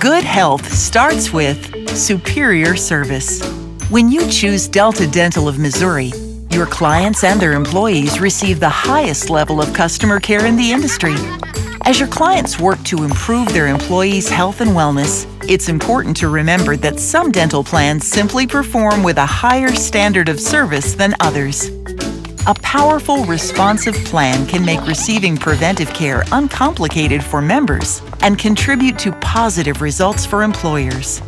Good health starts with superior service. When you choose Delta Dental of Missouri, your clients and their employees receive the highest level of customer care in the industry. As your clients work to improve their employees' health and wellness, it's important to remember that some dental plans simply perform with a higher standard of service than others. A powerful, responsive plan can make receiving preventive care uncomplicated for members and contribute to positive results for employers.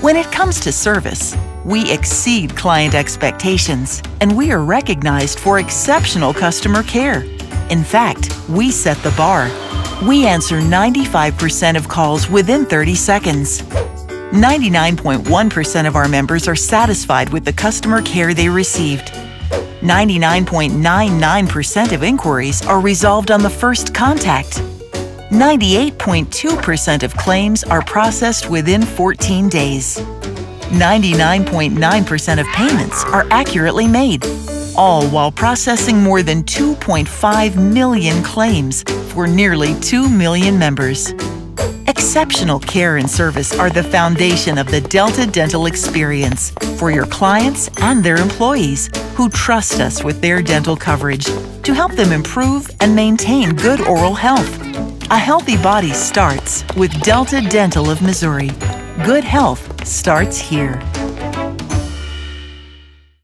When it comes to service, we exceed client expectations and we are recognized for exceptional customer care. In fact, we set the bar. We answer 95% of calls within 30 seconds. 99.1% of our members are satisfied with the customer care they received. 99.99% of inquiries are resolved on the first contact. 98.2% of claims are processed within 14 days. 99.9% of payments are accurately made, all while processing more than 2.5 million claims for nearly 2 million members. Exceptional care and service are the foundation of the Delta Dental experience for your clients and their employees who trust us with their dental coverage to help them improve and maintain good oral health. A healthy body starts with Delta Dental of Missouri. Good health starts here.